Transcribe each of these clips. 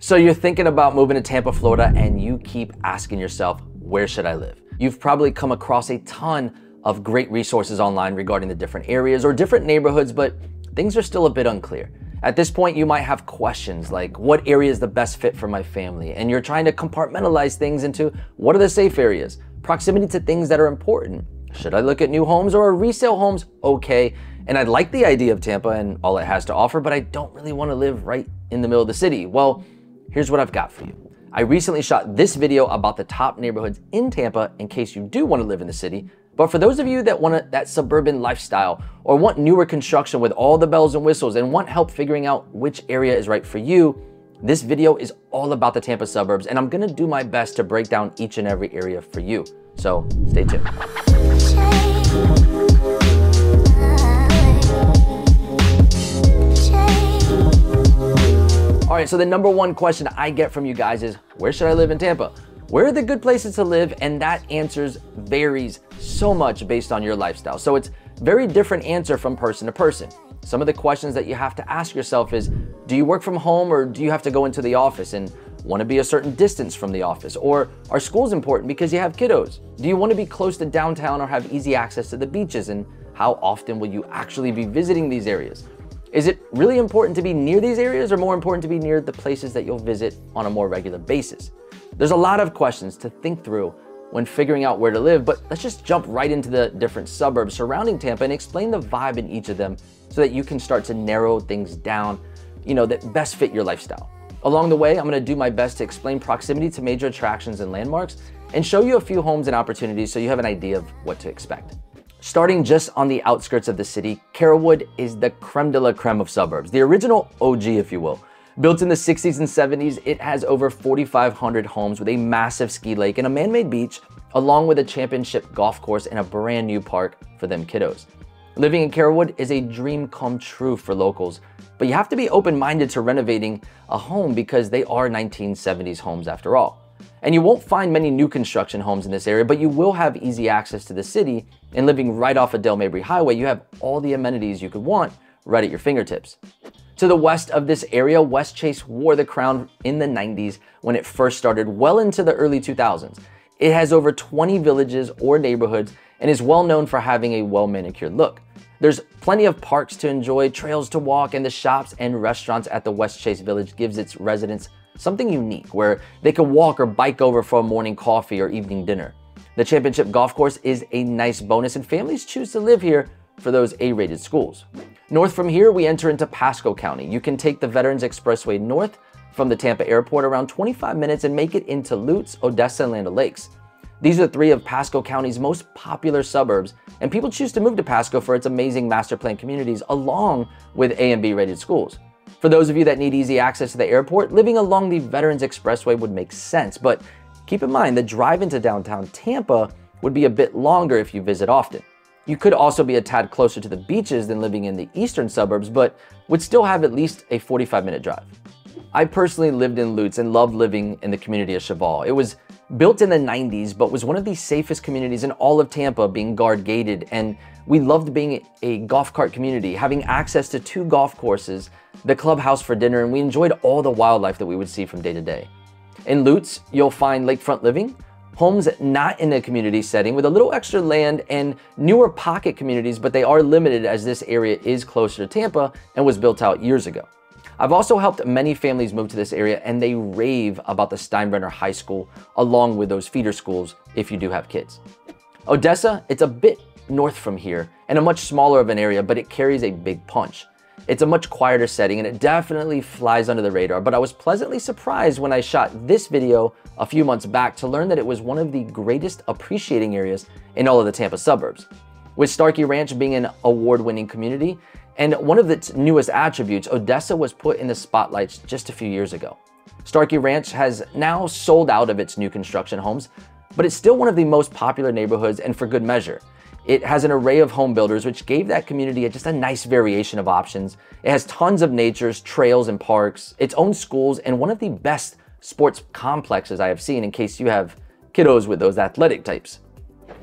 So you're thinking about moving to Tampa, Florida, and you keep asking yourself, where should I live? You've probably come across a ton of great resources online regarding the different areas or different neighborhoods, but things are still a bit unclear. At this point, you might have questions like what area is the best fit for my family? And you're trying to compartmentalize things into what are the safe areas, proximity to things that are important. Should I look at new homes or resale homes? Okay. And I like the idea of Tampa and all it has to offer, but I don't really want to live right in the middle of the city. Well, here's what I've got for you. I recently shot this video about the top neighborhoods in Tampa in case you do want to live in the city. But for those of you that want that suburban lifestyle or want newer construction with all the bells and whistles and want help figuring out which area is right for you, this video is all about the Tampa suburbs and I'm gonna do my best to break down each and every area for you. So stay tuned. All right, so the number one question I get from you guys is, where should I live in Tampa? Where are the good places to live? And that answers varies so much based on your lifestyle. So it's very different answer from person to person. Some of the questions that you have to ask yourself is, do you work from home or do you have to go into the office and want to be a certain distance from the office? Or are schools important because you have kiddos? Do you want to be close to downtown or have easy access to the beaches? And how often will you actually be visiting these areas? Is it really important to be near these areas or more important to be near the places that you'll visit on a more regular basis? There's a lot of questions to think through when figuring out where to live, but let's just jump right into the different suburbs surrounding Tampa and explain the vibe in each of them so that you can start to narrow things down, you know, that best fit your lifestyle. Along the way, I'm gonna do my best to explain proximity to major attractions and landmarks and show you a few homes and opportunities so you have an idea of what to expect. Starting just on the outskirts of the city, Carrollwood is the creme de la creme of suburbs, the original OG, if you will. Built in the 60s and 70s, it has over 4,500 homes with a massive ski lake and a man-made beach, along with a championship golf course and a brand new park for them kiddos. Living in Carrollwood is a dream come true for locals, but you have to be open-minded to renovating a home because they are 1970s homes after all. And you won't find many new construction homes in this area, but you will have easy access to the city. And living right off of Dale Mabry Highway, you have all the amenities you could want right at your fingertips. To the west of this area, Westchase wore the crown in the 90s when it first started well into the early 2000s. It has over 20 villages or neighborhoods and is well known for having a well manicured look. There's plenty of parks to enjoy, trails to walk, and the shops and restaurants at the Westchase Village gives its residents something unique where they can walk or bike over for a morning coffee or evening dinner. The championship golf course is a nice bonus and families choose to live here for those A-rated schools. North from here, we enter into Pasco County. You can take the Veterans Expressway north from the Tampa airport around 25 minutes and make it into Lutz, Odessa, and Land O'Lakes. These are three of Pasco County's most popular suburbs, and people choose to move to Pasco for its amazing master plan communities along with A and B rated schools. For those of you that need easy access to the airport, living along the Veterans Expressway would make sense, but keep in mind the drive into downtown Tampa would be a bit longer if you visit often. You could also be a tad closer to the beaches than living in the eastern suburbs, but would still have at least a 45 minute drive. I personally lived in Lutz and loved living in the community of Cheval. It was built in the 90s, but was one of the safest communities in all of Tampa, being guard gated. And we loved being a golf cart community, having access to two golf courses, the clubhouse for dinner, and we enjoyed all the wildlife that we would see from day to day. In Lutz, you'll find lakefront living, homes not in a community setting with a little extra land and newer pocket communities, but they are limited as this area is closer to Tampa and was built out years ago. I've also helped many families move to this area and they rave about the Steinbrenner High School along with those feeder schools if you do have kids. Odessa, it's a bit north from here and a much smaller of an area, but it carries a big punch. It's a much quieter setting and it definitely flies under the radar, but I was pleasantly surprised when I shot this video a few months back to learn that it was one of the greatest appreciating areas in all of the Tampa suburbs. With Starkey Ranch being an award-winning community, and one of its newest attributes, Odessa was put in the spotlights just a few years ago. Starkey Ranch has now sold out of its new construction homes, but it's still one of the most popular neighborhoods and for good measure. It has an array of home builders, which gave that community just a nice variation of options. It has tons of natures, trails, and parks, its own schools, and one of the best sports complexes I have seen in case you have kiddos with those athletic types.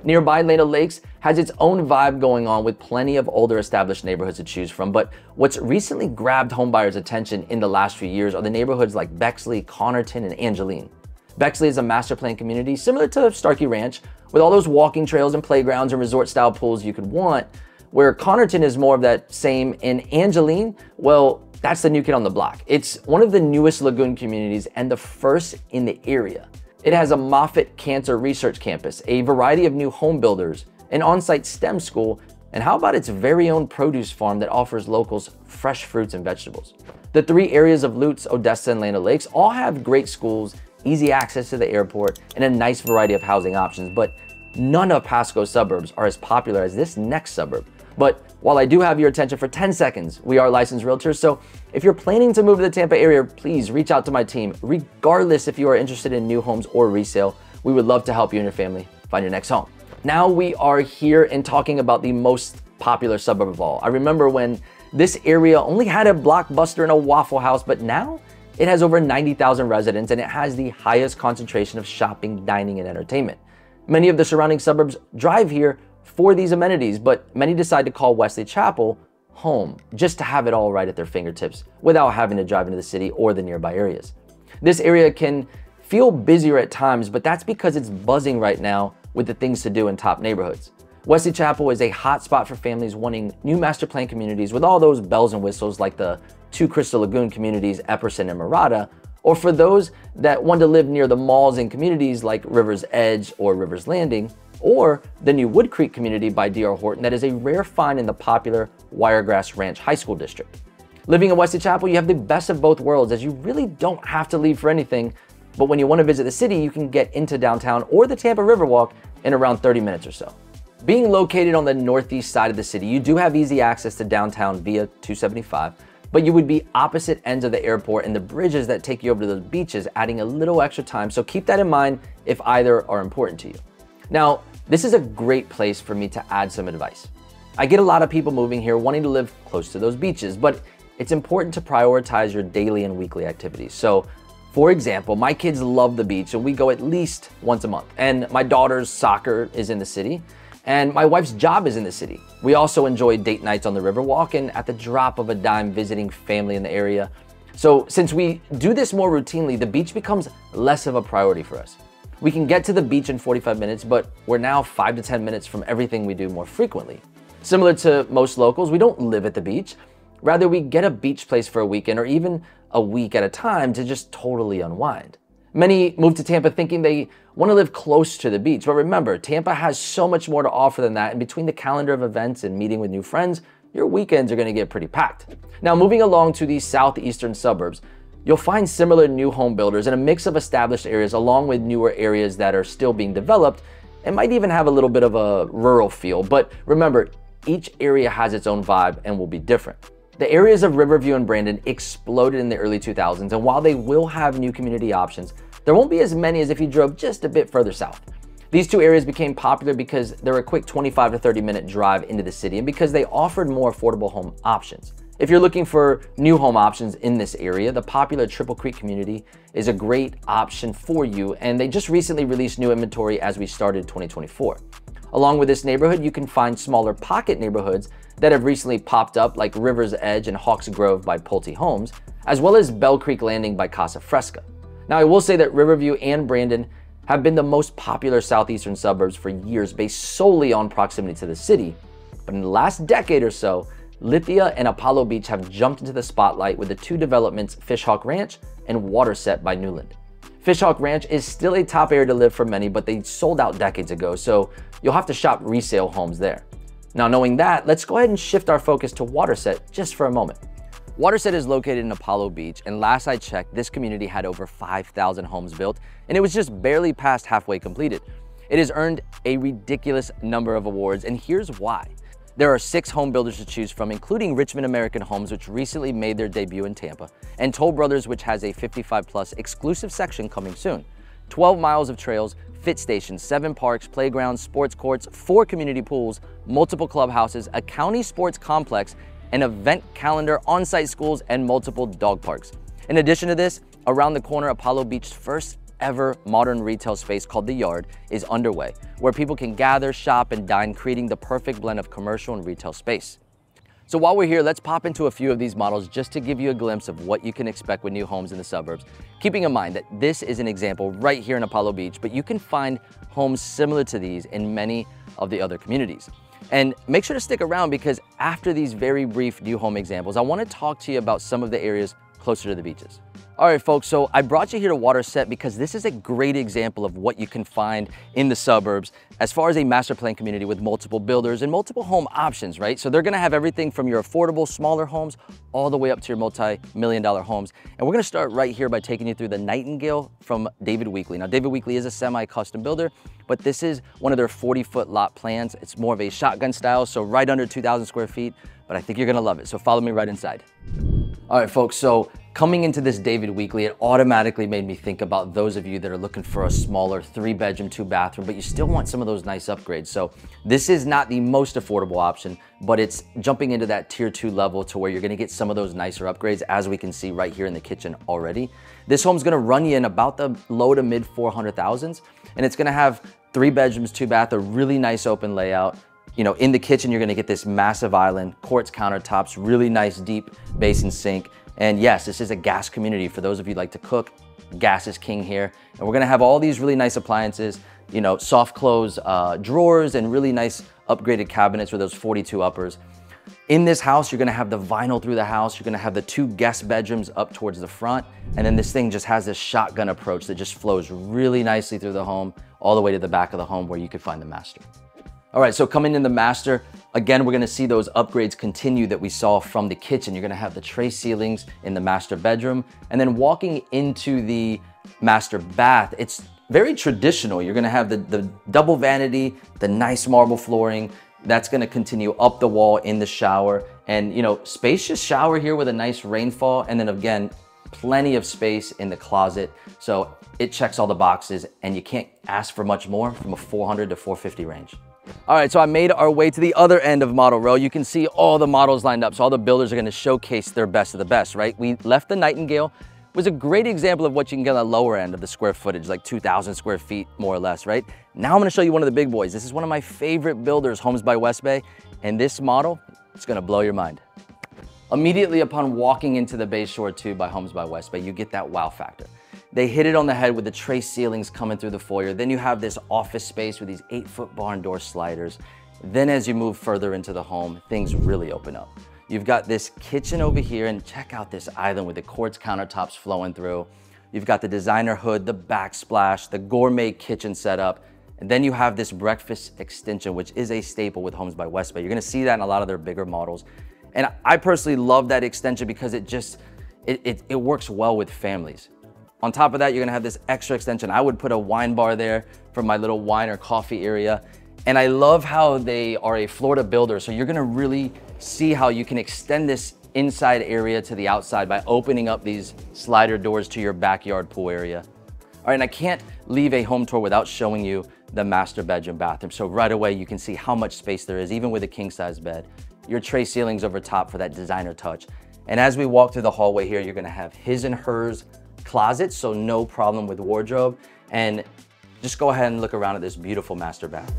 Nearby Land Lakes has its own vibe going on with plenty of older established neighborhoods to choose from, but what's recently grabbed homebuyers' attention in the last few years are the neighborhoods like Bexley, Connerton, and Angeline. Bexley is a master plan community similar to Starkey Ranch, with all those walking trails and playgrounds and resort style pools you could want, where Connerton is more of that same, and Angeline, well, that's the new kid on the block. It's one of the newest lagoon communities and the first in the area. It has a Moffitt Cancer Research Campus, a variety of new home builders, an on-site STEM school, and how about its very own produce farm that offers locals fresh fruits and vegetables? The three areas of Lutz, Odessa, and Land Lakes all have great schools, easy access to the airport, and a nice variety of housing options, but none of Pasco's suburbs are as popular as this next suburb. But while I do have your attention for 10 seconds, we are licensed realtors, so if you're planning to move to the Tampa area, please reach out to my team. Regardless if you are interested in new homes or resale, we would love to help you and your family find your next home. Now we are here and talking about the most popular suburb of all. I remember when this area only had a blockbuster and a Waffle House, but now it has over 90,000 residents and it has the highest concentration of shopping, dining, and entertainment. Many of the surrounding suburbs drive here for these amenities, but many decide to call Wesley Chapel home just to have it all right at their fingertips without having to drive into the city or the nearby areas. This area can feel busier at times, but that's because it's buzzing right now with the things to do in top neighborhoods. Wesley Chapel is a hot spot for families wanting new master plan communities with all those bells and whistles like the two Crystal Lagoon communities, Epperson and Mirada, or for those that want to live near the malls and communities like River's Edge or River's Landing, or the new Wood Creek community by D.R. Horton that is a rare find in the popular Wiregrass Ranch High School District. Living in Wesley Chapel, you have the best of both worlds as you really don't have to leave for anything, but when you want to visit the city, you can get into downtown or the Tampa Riverwalk in around 30 minutes or so. Being located on the northeast side of the city, you do have easy access to downtown via 275, but you would be opposite ends of the airport and the bridges that take you over to the beaches, adding a little extra time. So keep that in mind if either are important to you. Now, this is a great place for me to add some advice. I get a lot of people moving here wanting to live close to those beaches, but it's important to prioritize your daily and weekly activities. So, for example, my kids love the beach and we go at least once a month. And my daughter's soccer is in the city and my wife's job is in the city. We also enjoy date nights on the Riverwalk and at the drop of a dime visiting family in the area. So, since we do this more routinely, the beach becomes less of a priority for us. We can get to the beach in 45 minutes, but we're now 5 to 10 minutes from everything we do more frequently. Similar to most locals, we don't live at the beach. Rather, we get a beach place for a weekend or even a week at a time to just totally unwind. Many move to Tampa thinking they want to live close to the beach, but remember, Tampa has so much more to offer than that, and between the calendar of events and meeting with new friends, your weekends are going to get pretty packed. Now, moving along to the southeastern suburbs, You'll find similar new home builders and a mix of established areas along with newer areas that are still being developed and might even have a little bit of a rural feel. But remember, each area has its own vibe and will be different. The areas of Riverview and Brandon exploded in the early 2000s, and while they will have new community options, there won't be as many as if you drove just a bit further south. These two areas became popular because they're a quick 25 to 30 minute drive into the city and because they offered more affordable home options. If you're looking for new home options in this area, the popular Triple Creek community is a great option for you, and they just recently released new inventory as we started 2024. Along with this neighborhood, you can find smaller pocket neighborhoods that have recently popped up like River's Edge and Hawks Grove by Pulte Homes, as well as Bell Creek Landing by Casa Fresca. Now, I will say that Riverview and Brandon have been the most popular southeastern suburbs for years based solely on proximity to the city, but in the last decade or so, Lithia and Apollo Beach have jumped into the spotlight with the two developments Fishhawk Ranch and Waterset by Newland. Fishhawk Ranch is still a top area to live for many, but they sold out decades ago, so you'll have to shop resale homes there. Now, knowing that, let's go ahead and shift our focus to Waterset just for a moment. Waterset is located in Apollo Beach, and last I checked, this community had over 5,000 homes built, and it was just barely past halfway completed. It has earned a ridiculous number of awards, and here's why. There are six home builders to choose from, including Richmond American Homes, which recently made their debut in Tampa, and Toll Brothers, which has a 55 plus exclusive section coming soon. 12 miles of trails, fit stations, seven parks, playgrounds, sports courts, four community pools, multiple clubhouses, a county sports complex, an event calendar, on-site schools, and multiple dog parks. In addition to this, around the corner, Apollo Beach's first ever modern retail space called The Yard is underway, where people can gather, shop, and dine, creating the perfect blend of commercial and retail space. So while we're here, let's pop into a few of these models just to give you a glimpse of what you can expect with new homes in the suburbs. Keeping in mind that this is an example right here in Apollo Beach, but you can find homes similar to these in many of the other communities. And make sure to stick around because after these very brief new home examples, I wanna talk to you about some of the areas closer to the beaches. All right, folks, so I brought you here to Waterset because this is a great example of what you can find in the suburbs as far as a master plan community with multiple builders and multiple home options, right? So they're gonna have everything from your affordable, smaller homes all the way up to your multi-million dollar homes. And we're gonna start right here by taking you through the Nightingale from David Weekley. Now, David Weekley is a semi-custom builder, but this is one of their 40-foot lot plans. It's more of a shotgun style, so right under 2,000 square feet, but I think you're gonna love it. So follow me right inside. All right, folks, so coming into this David Weekley, it automatically made me think about those of you that are looking for a smaller three bedroom, two bathroom, but you still want some of those nice upgrades. So this is not the most affordable option, but it's jumping into that tier two level to where you're gonna get some of those nicer upgrades as we can see right here in the kitchen already. This home's gonna run you in about the low to mid 400,000s, and it's gonna have three bedrooms, two bath, a really nice open layout, you know, in the kitchen, you're gonna get this massive island, quartz countertops, really nice deep basin sink. And yes, this is a gas community. For those of you like to cook, gas is king here. And we're gonna have all these really nice appliances, you know, soft close uh, drawers and really nice upgraded cabinets with those 42 uppers. In this house, you're gonna have the vinyl through the house. You're gonna have the two guest bedrooms up towards the front. And then this thing just has this shotgun approach that just flows really nicely through the home, all the way to the back of the home where you could find the master. All right, so coming in the master, again, we're gonna see those upgrades continue that we saw from the kitchen. You're gonna have the tray ceilings in the master bedroom, and then walking into the master bath, it's very traditional. You're gonna have the, the double vanity, the nice marble flooring, that's gonna continue up the wall in the shower, and you know, spacious shower here with a nice rainfall, and then again, plenty of space in the closet. So it checks all the boxes and you can't ask for much more from a 400 to 450 range. All right, so I made our way to the other end of model row. You can see all the models lined up. So all the builders are gonna showcase their best of the best, right? We left the Nightingale, was a great example of what you can get on the lower end of the square footage, like 2,000 square feet, more or less, right? Now I'm gonna show you one of the big boys. This is one of my favorite builders, Homes by West Bay, and this model, it's gonna blow your mind. Immediately upon walking into the Bay Shore 2 by Homes by West Bay, you get that wow factor. They hit it on the head with the tray ceilings coming through the foyer. Then you have this office space with these eight foot barn door sliders. Then as you move further into the home, things really open up. You've got this kitchen over here and check out this island with the quartz countertops flowing through. You've got the designer hood, the backsplash, the gourmet kitchen setup. And then you have this breakfast extension, which is a staple with Homes by West Bay. You're gonna see that in a lot of their bigger models. And I personally love that extension because it just, it, it, it works well with families. On top of that, you're gonna have this extra extension. I would put a wine bar there for my little wine or coffee area. And I love how they are a Florida builder. So you're gonna really see how you can extend this inside area to the outside by opening up these slider doors to your backyard pool area. All right, and I can't leave a home tour without showing you the master bedroom bathroom. So right away, you can see how much space there is, even with a king size bed. Your tray ceilings over top for that designer touch. And as we walk through the hallway here, you're gonna have his and hers closet, so no problem with wardrobe. And just go ahead and look around at this beautiful master bath.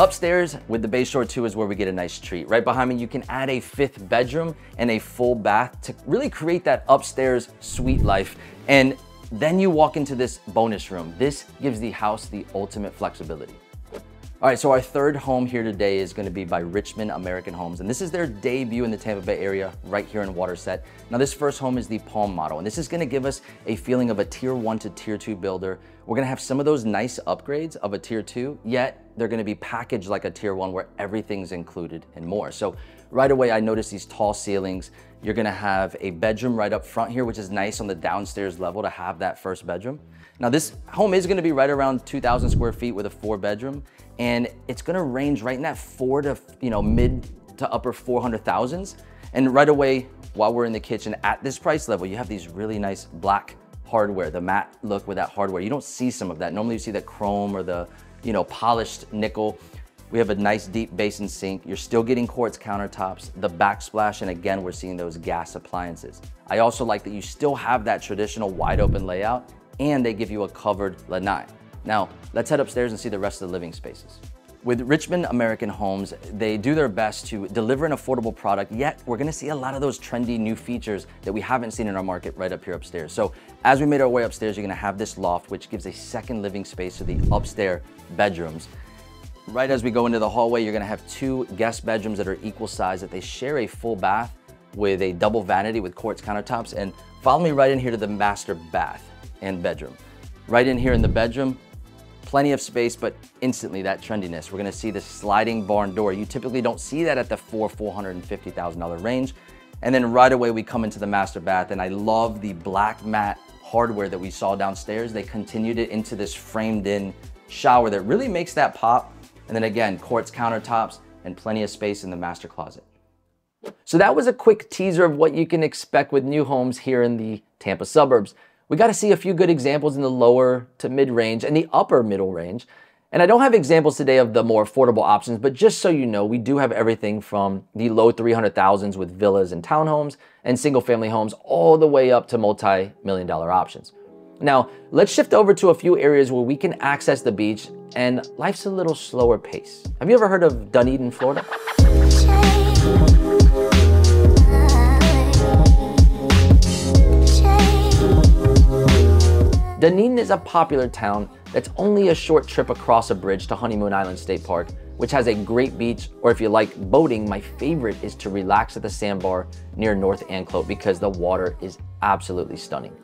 Upstairs with the Bay Shore 2 is where we get a nice treat. Right behind me, you can add a fifth bedroom and a full bath to really create that upstairs suite life. And then you walk into this bonus room. This gives the house the ultimate flexibility. All right, so our third home here today is gonna be by Richmond American Homes, and this is their debut in the Tampa Bay area, right here in Waterset. Now this first home is the Palm model, and this is gonna give us a feeling of a tier one to tier two builder. We're gonna have some of those nice upgrades of a tier two, yet they're gonna be packaged like a tier one where everything's included and more. So right away, I noticed these tall ceilings. You're gonna have a bedroom right up front here, which is nice on the downstairs level to have that first bedroom. Now this home is gonna be right around 2,000 square feet with a four bedroom, and it's gonna range right in that four to, you know, mid to upper 400,000s. And right away, while we're in the kitchen at this price level, you have these really nice black hardware, the matte look with that hardware. You don't see some of that. Normally you see the chrome or the, you know, polished nickel. We have a nice deep basin sink. You're still getting quartz countertops, the backsplash, and again, we're seeing those gas appliances. I also like that you still have that traditional wide open layout and they give you a covered lanai. Now, let's head upstairs and see the rest of the living spaces. With Richmond American Homes, they do their best to deliver an affordable product, yet we're gonna see a lot of those trendy new features that we haven't seen in our market right up here upstairs. So as we made our way upstairs, you're gonna have this loft, which gives a second living space to the upstairs bedrooms. Right as we go into the hallway, you're gonna have two guest bedrooms that are equal size, that they share a full bath with a double vanity with quartz countertops. And follow me right in here to the master bath and bedroom. Right in here in the bedroom, plenty of space, but instantly that trendiness. We're gonna see the sliding barn door. You typically don't see that at the four, $450,000 range. And then right away we come into the master bath and I love the black matte hardware that we saw downstairs. They continued it into this framed in shower that really makes that pop. And then again, quartz countertops and plenty of space in the master closet. So that was a quick teaser of what you can expect with new homes here in the Tampa suburbs. We got to see a few good examples in the lower to mid range and the upper middle range. And I don't have examples today of the more affordable options, but just so you know, we do have everything from the low 300,000s with villas and townhomes and single family homes all the way up to multi-million dollar options. Now, let's shift over to a few areas where we can access the beach and life's a little slower pace. Have you ever heard of Dunedin, Florida? Dunedin is a popular town that's only a short trip across a bridge to Honeymoon Island State Park, which has a great beach, or if you like boating, my favorite is to relax at the sandbar near North Anclote because the water is absolutely stunning.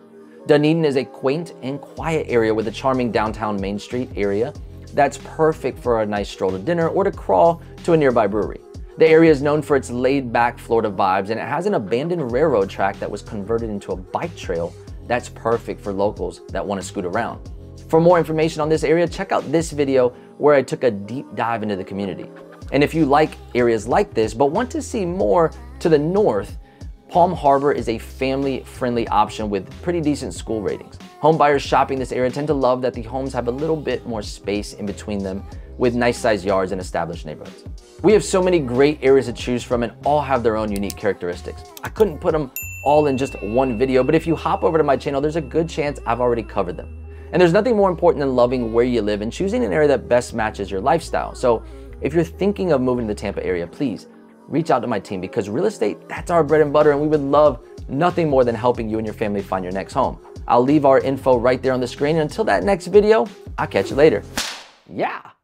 Dunedin is a quaint and quiet area with a charming downtown Main Street area that's perfect for a nice stroll to dinner or to crawl to a nearby brewery. The area is known for its laid-back Florida vibes and it has an abandoned railroad track that was converted into a bike trail that's perfect for locals that want to scoot around. For more information on this area, check out this video where I took a deep dive into the community. And if you like areas like this, but want to see more to the north, Palm Harbor is a family-friendly option with pretty decent school ratings. Homebuyers shopping this area tend to love that the homes have a little bit more space in between them with nice sized yards and established neighborhoods. We have so many great areas to choose from and all have their own unique characteristics. I couldn't put them all in just one video, but if you hop over to my channel, there's a good chance I've already covered them. And there's nothing more important than loving where you live and choosing an area that best matches your lifestyle. So if you're thinking of moving to the Tampa area, please reach out to my team because real estate, that's our bread and butter, and we would love nothing more than helping you and your family find your next home. I'll leave our info right there on the screen. And until that next video, I'll catch you later. Yeah.